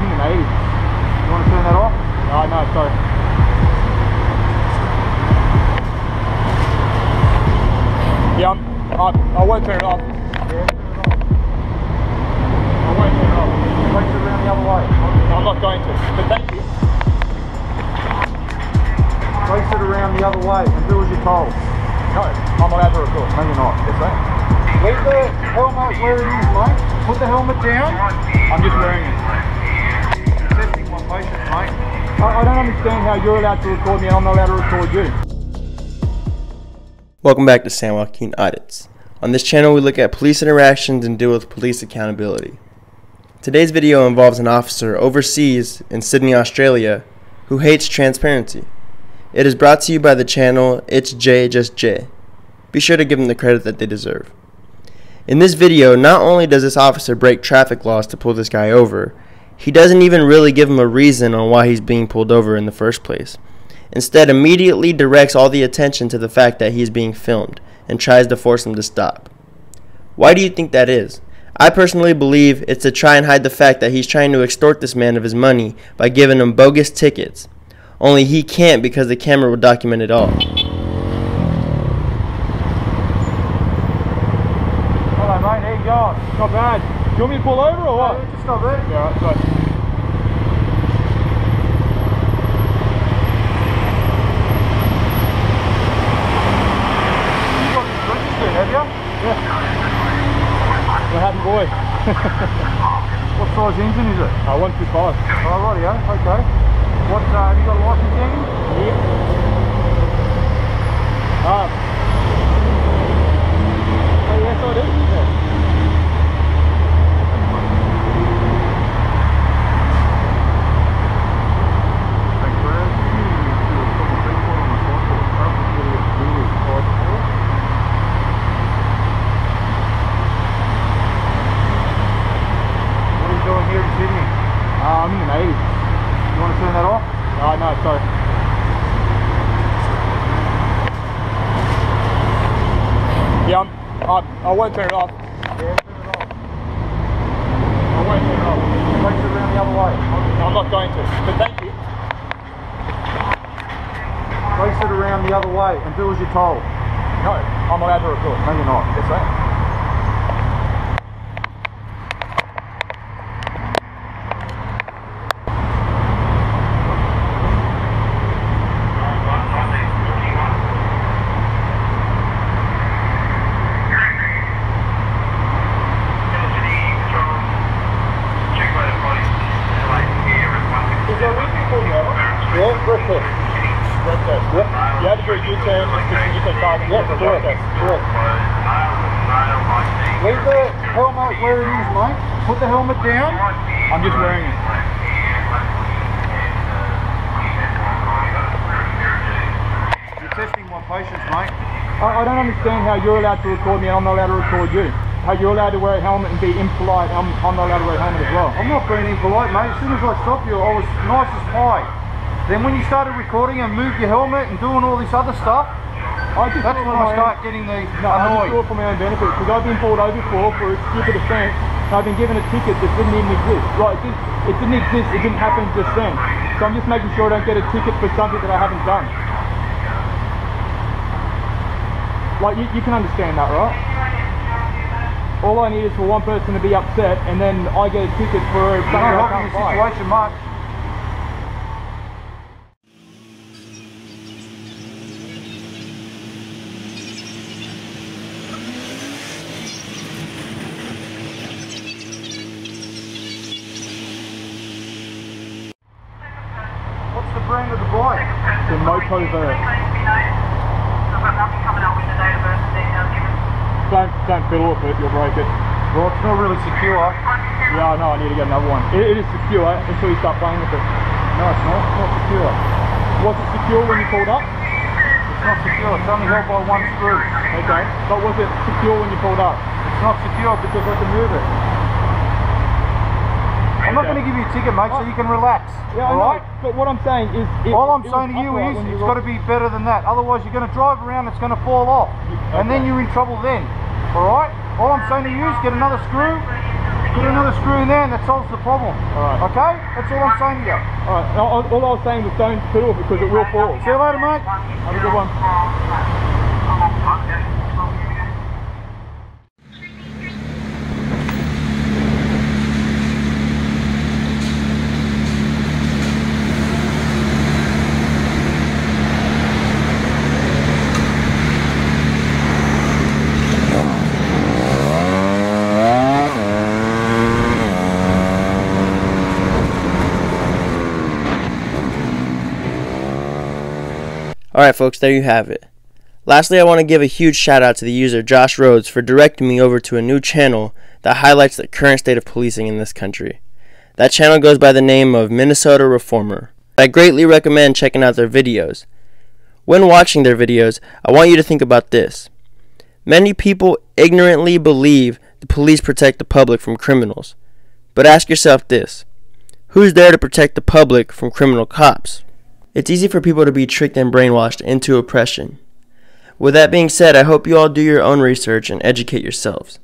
I'm in the Navy. You want to turn that off? Oh, no, sorry. Yeah, I'm, I, I won't turn it off. Yeah. I won't turn it off. Place it around the other way. I'm not going to. But thank you. Place it around the other way and do as you're told. No, I'm allowed to record. No, you're not. Yes, sir. Leave the helmet where it is, mate. Put the helmet down. I'm just wearing it. Mate. I, I don't understand how you're allowed to record me and I'm not allowed to record you. Welcome back to San Joaquin Audits. On this channel, we look at police interactions and deal with police accountability. Today's video involves an officer overseas in Sydney, Australia, who hates transparency. It is brought to you by the channel It's Jay Just Jay. Be sure to give them the credit that they deserve. In this video, not only does this officer break traffic laws to pull this guy over, he doesn't even really give him a reason on why he's being pulled over in the first place. Instead, immediately directs all the attention to the fact that he's being filmed and tries to force him to stop. Why do you think that is? I personally believe it's to try and hide the fact that he's trying to extort this man of his money by giving him bogus tickets. Only he can't because the camera will document it all. Hello, mate. How you going? Not bad. You want me to pull over or what? Yeah, just stop there. Yeah, right, right. You got this registered, have you? A happy boy. What size engine is it? Uh, 125. Oh, yeah. Okay. What, uh, have you got a license Danny? Yep. Um. Oh, yes, I do. Yeah. Thanks, Brad. You do a couple of things on the cycle. Up with a little bit of bicycle. What are you doing here in Sydney? Uh, I'm in the Navy. You want to turn that off? Oh, no, sorry. Yeah, I'm, I, I won't turn it off. Yeah, turn it off. I won't turn it off. Place it around the other way. I'm not going to. But thank you. Place it around the other way and do as you're told. No, I'm allowed to record. No, you're not. Yes, sir. Is there a reason you pulled me over? Yeah, breath test. Breath test. Yep. You had to do a U-turn, just you said five Yep, for correct. breath test. Correct. Leave the helmet where it is, mate. Put the helmet down. I'm just wearing it. You're testing my patience, mate. I, I don't understand how you're allowed to record me and I'm not allowed to record you. How you're allowed to wear a helmet and be impolite, I'm, I'm not allowed to wear a helmet as well. I'm not being impolite, mate. As soon as I stopped you, I was nice as pie. Then when you started recording and moved your helmet and doing all this other stuff, I just that's when I start own- getting the No, I just do annoyed. it for my own benefit because I've been pulled over before for a stupid offence and I've been given a ticket that didn't even exist. Right, it, it didn't exist, it didn't happen just then. So I'm just making sure I don't get a ticket for something that I haven't done. Like, you, you can understand that, right? All I need is for one person to be upset and then I get a ticket for You're not helping the situation much. What's the brand of the bike? The. Don't, don't fiddle with it, you'll break it. Well, it's not really secure. Yeah, I know, I need to get another one. It, it is secure until you start playing with it. No, it's not. It's not secure. Was it secure when you pulled up? It's not secure. It's only held by one screw. Okay. But was it secure when you pulled up? It's not secure because I can move it. I'm not going to give you a ticket, mate, so you can relax. Yeah, I all know. right? But what I'm saying is... It, All I'm saying to you is it's got to be better than that. Otherwise, you're going to drive around, it's going to fall off. And then you're in trouble then. All right? All I'm saying to you is get another screw, Put another screw in there and that solves the problem. Alright. Okay? That's all I'm saying to you. Alright, all, all I was saying was don't fiddle because it will fall. See you later, mate. Have a good one. Alright, folks, there you have it. Lastly, I want to give a huge shout out to the user Josh Rhodes for directing me over to a new channel that highlights the current state of policing in this country. That channel goes by the name of Minnesota Reformer. I greatly recommend checking out their videos. When watching their videos, I want you to think about this. Many people ignorantly believe the police protect the public from criminals. But ask yourself this who's there to protect the public from criminal cops? It's easy for people to be tricked and brainwashed into oppression. With that being said, I hope you all do your own research and educate yourselves.